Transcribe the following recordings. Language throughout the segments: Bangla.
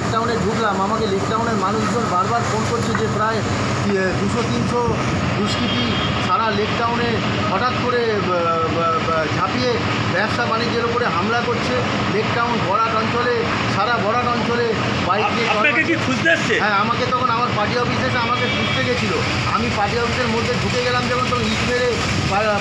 লেক টাউনে ঢুকলাম আমাকে লেক টাউনের মানুষজন বারবার ফোন করছে যে প্রায় দুশো তিনশো দুষ্কৃতী সারা লেক টাউনে হঠাৎ করে ঝাঁপিয়ে ব্যবসা বাণিজ্যের উপরে হামলা করছে। লেক টাউন বরাট অঞ্চলে সারা বরাট অঞ্চলে বাইক নিয়ে কি খুঁজতে আসছে হ্যাঁ আমাকে তখন আমার পার্টি অফিসে এসে আমাকে খুঁজতে গেছিল। আমি পার্টি অফিসের মধ্যে ঢুকে গেলাম যখন তখন ইট মেরে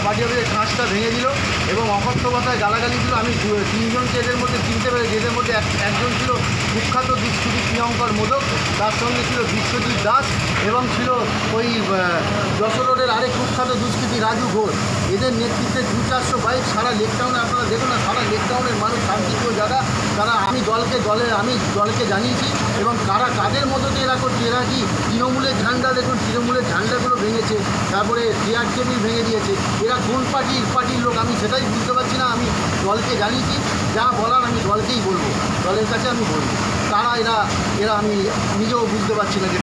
পার্টি অফিসের কাঁচটা ভেঙে দিল এবং অকথ্য কথায় গালাগালি ছিল আমি তিনজনকে এদের মধ্যে চিনতে পেরেছি এদের মধ্যে এক- একজন ছিল কুখ্যাত বিশ্বজিৎ প্রিয়ঙ্কর মোদক তার সঙ্গে ছিল বিশ্বজিৎ দাস এবং ছিল ওই আহ, যশোর রোডের আরেক কুখ্যাত দুষ্কৃতী রাজু ঘোষ। এদের নেতৃত্বে দু চারশো বাইক সারা লেক টাউনে আপনারা দেখুন না সারা লেক টাউনের মানুষ শান্তিপ্রিয় জায়গা। তারা আমি দলকে দলে আমি দলকে জানিয়েছি এবং কারা কাদের মদতে এরা করছে? এরা কি তৃণমূলের ঝান্ডা? দেখুন তৃণমূলের ঝান্ডাগুলো ভেঙেছে তারপরে চেয়ার টেবিল ভেঙে দিয়েছে। এরা কোন পার্টির পার্টির লোক? আমি সেটাই বুঝতে পারছি না। আমি দলকে জানিয়েছি যা বলার আমি দলকেই বলব। দলের কাছে আমি বলব। তারা এরা এরা আমি নিজেও বুঝতে পারছি না যে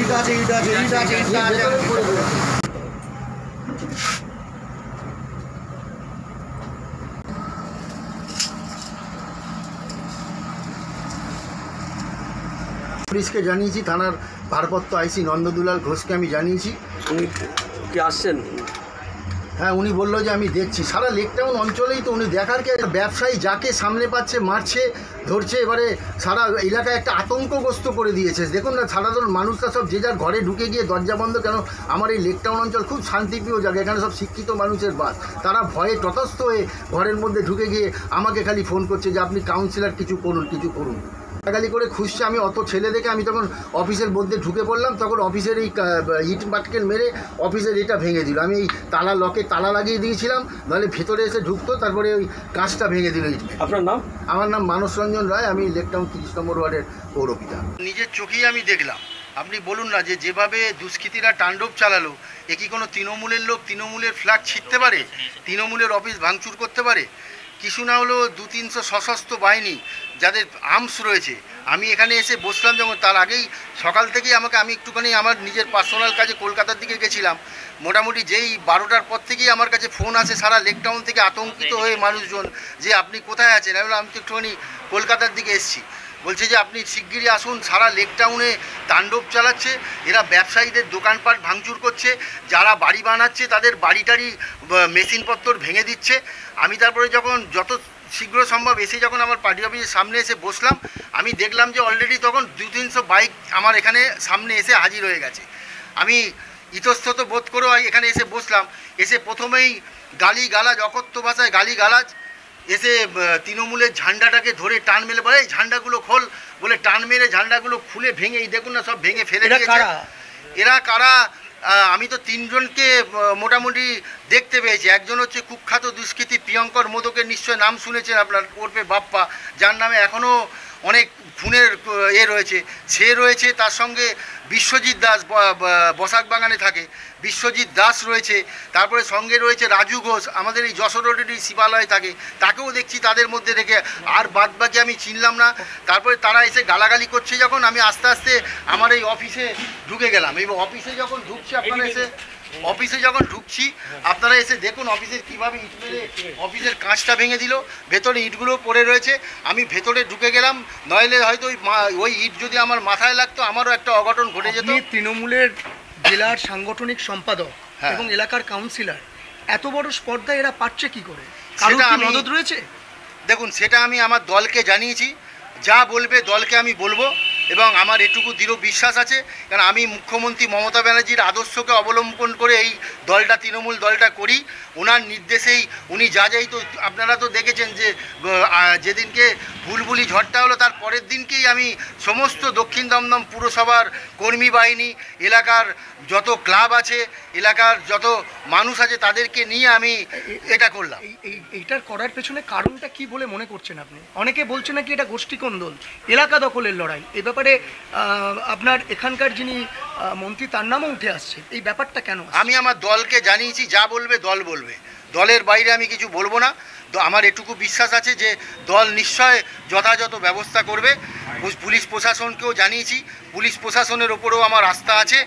ইট আছে ইট আছে ইট আছে ইট আছে। ভেতরে পড়ে রয়েছে। পুলিশকে জানিয়েছি থানার ভারপ্রাপ্ত আইসি নন্দদুলাল ঘোষকে আমি জানিয়েছি। উনি কি আসছেন? হ্যাঁ উনি বলল যে আমি দেখছি। সারা লেকটাউন অঞ্চলেই তো উনি দেখার কে ব্যবসায়ী যাকে সামনে পাচ্ছে, মারছে, ধরছে, এবারে সারা এলাকায় একটা আতঙ্কগ্রস্ত করে দিয়েছে। দেখুন না, সাধারণ মানুষরা সব যে যার ঘরে ঢুকে গিয়ে দরজা বন্ধ কেন? আমার এই লেকটাউন অঞ্চল খুব শান্তিপ্রিয় জায়গা, এখানে সব শিক্ষিত মানুষের বাস। তারা ভয়ে তটস্থ হয়ে ঘরের মধ্যে ঢুকে গিয়ে আমাকে খালি ফোন করছে যে আপনি কাউন্সিলর কিছু করুন কিছু করুন। গালি করে খুঁজছে আমি অত ছেলে দেখে আমি তখন অফিসের মধ্যে ঢুকে পড়লাম তখন অফিসের এই ইট পাটকেল মেরে অফিসের এটা ভেঙে দিল। আমি এই তালা লকে তালা লাগিয়ে দিয়েছিলাম নাহলে ভেতরে এসে ঢুকতো তারপরে ওই কাঁচটা ভেঙে দিল ইট আপনার নাম? আমার নাম মানস রঞ্জন রায় আমি লেকটাউন তিরিশ নম্বর ওয়ার্ডের পৌরপিতা। নিজের চোখেই আমি দেখলাম। আপনি বলুন না যে যেভাবে দুষ্কৃতীরা তাণ্ডব চালালো এ কি কোনো তৃণমূলের লোক তৃণমূলের ফ্ল্যাগ ছিঁড়তে পারে? তৃণমূলের অফিস ভাঙচুর করতে পারে? কিছু না হলেও দু তিনশো সশস্ত্র বাহিনী যাদের আর্মস রয়েছে, আমি এখানে এসে বসলাম যখন তার আগেই সকাল থেকেই আমাকে আমি একটুখানি আমার নিজের পার্সোনাল কাজে কলকাতার দিকে গেছিলাম। মোটামুটি যেই বারোটার পর থেকেই আমার কাছে ফোন আসে, সারা লেকটাউন থেকে আতঙ্কিত হয়ে মানুষজন যে আপনি কোথায় আছেন? আমি আমি তো একটুখানি কলকাতার দিকে এসেছি। বলছে যে আপনি শিগগিরই আসুন, সারা লেক টাউনে তাণ্ডব চালাচ্ছে, এরা ব্যবসায়ীদের দোকানপাট ভাঙচুর করছে, যারা বাড়ি বানাচ্ছে তাদের বাড়ি টাড়ি মেশিনপত্র ভেঙে দিচ্ছে। আমি তারপরে যখন যত শীঘ্র সম্ভব এসে যখন আমার পার্টি অফিসের সামনে এসে বসলাম, আমি দেখলাম যে অলরেডি তখন দু তিনশো বাইক আমার এখানে সামনে এসে হাজির হয়ে গেছে। আমি ইতস্তত বোধ করেও এখানে এসে বসলাম। এসে প্রথমেই গালি গালাজ অকথ্য ভাষায় গালি গালাজ এসে তৃণমূলের ঝান্ডাটাকে ধরে টান মেলে বলে এই ঝান্ডাগুলো খোল। বলে টান মেরে ঝান্ডাগুলো খুলে ভেঙে এই দেখুন না সব ভেঙে ফেলে এরা দিয়েছে। কারা? এরা কারা? আহ, আমি তো তিনজনকে মোটামুটি দেখতে পেয়েছি। একজন হচ্ছে কুখ্যাত দুষ্কৃতী প্রিয়ঙ্কর মোদকের নিশ্চয় নাম শুনেছেন আপনার ওরফে বাপ্পা যার নামে এখনও অনেক খুনের এ রয়েছে। সে রয়েছে তার সঙ্গে বিশ্বজিৎ দাস বসাক বাগানে থাকে। বিশ্বজিৎ দাস রয়েছে তারপরে সঙ্গে রয়েছে রাজু ঘোষ আমাদের এই যশোর রোডের এই শিবালয়ে থাকে। তাকেও দেখছি তাদের মধ্যে রেখে আর বাদ বাকি আমি চিনলাম না। তারপরে তারা এসে গালাগালি করছে যখন আমি আস্তে আস্তে আমার এই অফিসে ঢুকে গেলাম। এবং অফিসে যখন ঢুকছি আপনারা এসে অফিসে যখন ঢুকছি আপনারা এসে দেখুন অফিসের কীভাবে ইট মেরে অফিসের কাঁচটা ভেঙে দিল ভেতরে ইটগুলো পড়ে রয়েছে। আমি ভেতরে ঢুকে গেলাম নইলে হয়তো ওই ওই ইট যদি আমার মাথায় লাগতো আমারও একটা অঘটন ঘটে যেত। তৃণমূলের জেলার সাংগঠনিক সম্পাদক হ্যাঁ। এবং এলাকার কাউন্সিলর। এত বড় স্পর্ধা এরা পাচ্ছে কি করে? সেটা রয়েছে? দেখুন সেটা আমি আমার দলকে জানিয়েছি। যা বলবে দলকে আমি বলব। এবং আমার এটুকু দৃঢ় বিশ্বাস আছে, কারণ আমি মুখ্যমন্ত্রী মমতা ব্যানার্জির আদর্শকে অবলম্বন করে এই দলটা, তৃণমূল দলটা করি। ওনার নির্দেশেই উনি যা যাই তো, আপনারা তো দেখেছেন যে যেদিনকে বুলবুলি ঝড়টা হলো তার পরের দিনকেই আমি সমস্ত দক্ষিণ দমদম পুরসভার কর্মী বাহিনী এলাকার যত ক্লাব আছে এলাকার যত মানুষ আছে তাদেরকে নিয়ে আমি এটা করলাম। এই এই- এইটার করার পেছনে কারণটা কি বলে মনে করছেন আপনি? অনেকে বলছে নাকি এটা গোষ্ঠীকন্দল এলাকা দখলের লড়াই। এ ব্যাপারে আপনার এখানকার যিনি মন্ত্রী তার নামও উঠে আসছে। এই ব্যাপারটা কেন আমি আমার দলকে জানিয়েছি যা বলবে দল বলবে। দলের বাইরে আমি কিছু বলব না। আমার এটুকু বিশ্বাস আছে যে দল নিশ্চয় যথাযথ ব্যবস্থা করবে। পুলিশ প্রশাসনকেও জানিয়েছি পুলিশ প্রশাসনের ওপরেও আমার আস্থা আছে।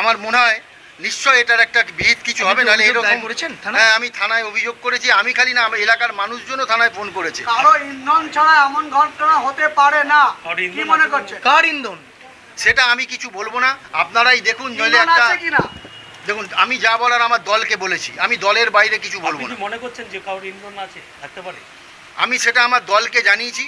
আমার মনে হয় নিশ্চয় এটার একটা বিহিত কিছু হবে নাহলে এরকম করেছেন হ্যাঁ আমি থানায় অভিযোগ করেছি আমি খালি না আমার এলাকার মানুষজনও থানায় ফোন করেছে। কারও ইন্ধন ছাড়া এমন ঘটনা হতে পারে না। কি মনে করছে কার ইন্ধন? সেটা আমি কিছু বলব না। আপনারাই দেখুন নইলে একটা আছে কিনা? দেখুন আমি যা বলার আমার দলকে বলেছি আমি দলের বাইরে কিছু বলব না। মনে করছেন যে কারোর ইন্ধন আছে? থাকতে পারে। আমি সেটা আমার দলকে জানিয়েছি।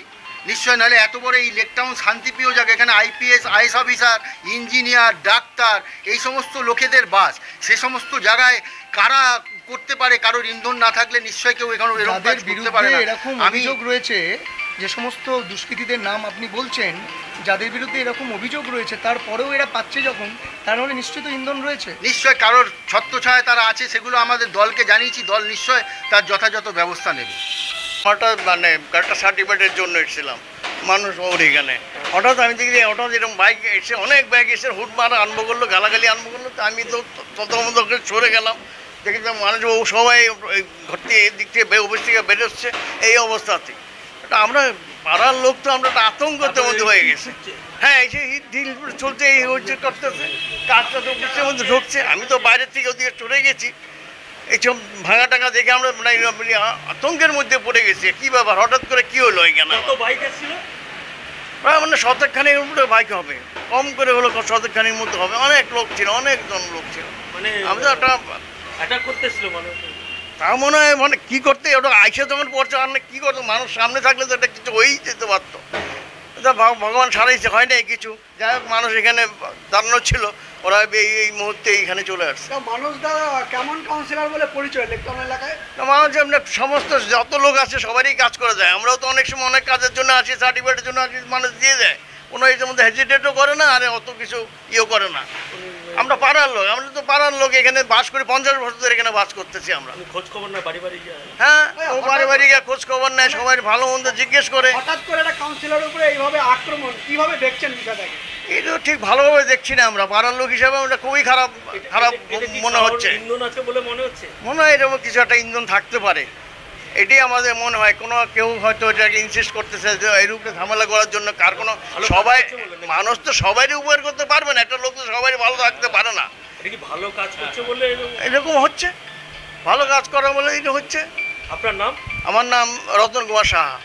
নিশ্চয় নাহলে এত বড় এই লেকটাউন শান্তিপ্রিয় জায়গা এখানে IPS IAS officer engineer doctor এই সমস্ত লোকেদের বাস সে সমস্ত জায়গায় কারা করতে পারে কারোর ইন্ধন না থাকলে নিশ্চয় কেউ এখানে এরকম করতে পারে বিরুদ্ধে না এরকম আমি অভিযোগ রয়েছে যে সমস্ত দুষ্কৃতীদের নাম আপনি বলছেন যাদের বিরুদ্ধে এরকম অভিযোগ রয়েছে তারপরেও এরা পাচ্ছে যখন তার মানে নিশ্চয়ই তো ইন্ধন রয়েছে। নিশ্চয় কারোর ছত্রছায়া তারা আছে সেগুলো আমাদের দলকে জানিয়েছি দল নিশ্চয় তার যথাযথ ব্যবস্থা নেবে। হঠাৎ মানে একটা সার্টিফিকেটের জন্য এসেছিলাম মানুষ ওর এখানে। হঠাৎ আমি দেখি হঠাৎ এরকম বাইক এসে অনেক বাইক এসে হুট মারা আনব করল গালাগালি আনব করল তো আমি তো করে সরে গেলাম। দেখি মানুষ ও সবাই এই ঘর থেকে এদিক থেকে অফিস থেকে বেরোচ্ছে এই অবস্থাতে আমরা পাড়ার লোক তো আমরা আতঙ্কতে মধ্যে হয়ে গেছে। হ্যাঁ এই যে ঢিল চলছে এই হচ্ছে করতেছে। কাজটা তো অফিসের মধ্যে ঢুকছে। আমি তো বাইরের থেকে ওদিকে চলে গেছি। এইসব ভাঙা টাঙা দেখে আমরা মানে মানে আতঙ্কের মধ্যে পড়ে গেছি। কি ব্যাপার? হঠাৎ করে কি হলো এখানে? বাইক প্রায় মানে শতকখানির উপরে বাইক হবে। কম করে হলো শতকখানির মধ্যে হবে। অনেক লোক ছিল অনেকজন লোক ছিল। মানে আমি তো একটা অ্যাটাক করতে এসেছিল মানে তা মনে হয় মানে কি করতে? ওটা আইসে যখন পড়ছে আর না কি করতো? মানুষ সামনে থাকলে তো এটা কিছু হয়েই যেতে পারতো। ভগবান সারাইছে হয় নাই কিছু। যাই হোক মানুষ এখানে দাঁড়ানো ছিল। ওরা এই এই মুহূর্তে এইখানে চলে আসছে। মানুষ কেমন কাউন্সিলর বলে পরিচয় এলাকায়? মানুষ এমনি সমস্ত যত লোক আছে সবারই কাজ করে যায়। আমরাও তো অনেক সময় অনেক কাজের জন্য আসি সার্টিফিকেটের জন্য আসি মানুষ দিয়ে দেয়। কোনো এর মধ্যে হেজিটেটও করে না আর অত কিছু ইয়েও করে না। আমরা পাড়ার লোক আমরা তো পাড়ার লোক এখানে বাস করি পঞ্চাশ বছর ধরে এখানে বাস করতেছি আমরা। খোঁজ খবর না বাড়ি বাড়ি যায় হ্যাঁ ও বাড়ি বাড়ি গিয়ে খোঁজ খবর নেয় সবাই ভালো মন্দ জিজ্ঞেস করে। হঠাৎ করে একটা কাউন্সিলর উপরে এইভাবে আক্রমণ কীভাবে দেখছেন বিষয়টাকে? এটা ঠিক ভালোভাবে দেখছি না আমরা পাড়ার লোক হিসাবে আমরা খুবই খারাপ খারাপ মনে হচ্ছে। ইন্ধন আছে বলে মনে হচ্ছে? মনে হয় এরকম কিছু একটা ইন্ধন থাকতে পারে। এটাই আমাদের মনে হয়। কোনো কেউ হয়তো এটাকে ইনসিস্ট করতেছে যে এর উপরে ঝামেলা করার জন্য কার কোনো সবাই? মানুষ তো সবাইরই উপকার করতে পারবে না। একটা লোক তো সবাই ভালো থাকতে পারে না। এটা কি ভালো কাজ করছে বলে এরকম- এরকম হচ্ছে। ভালো কাজ করা বলে এটা হচ্ছে। আপনার নাম? আমার নাম রতন কুমার সাহা।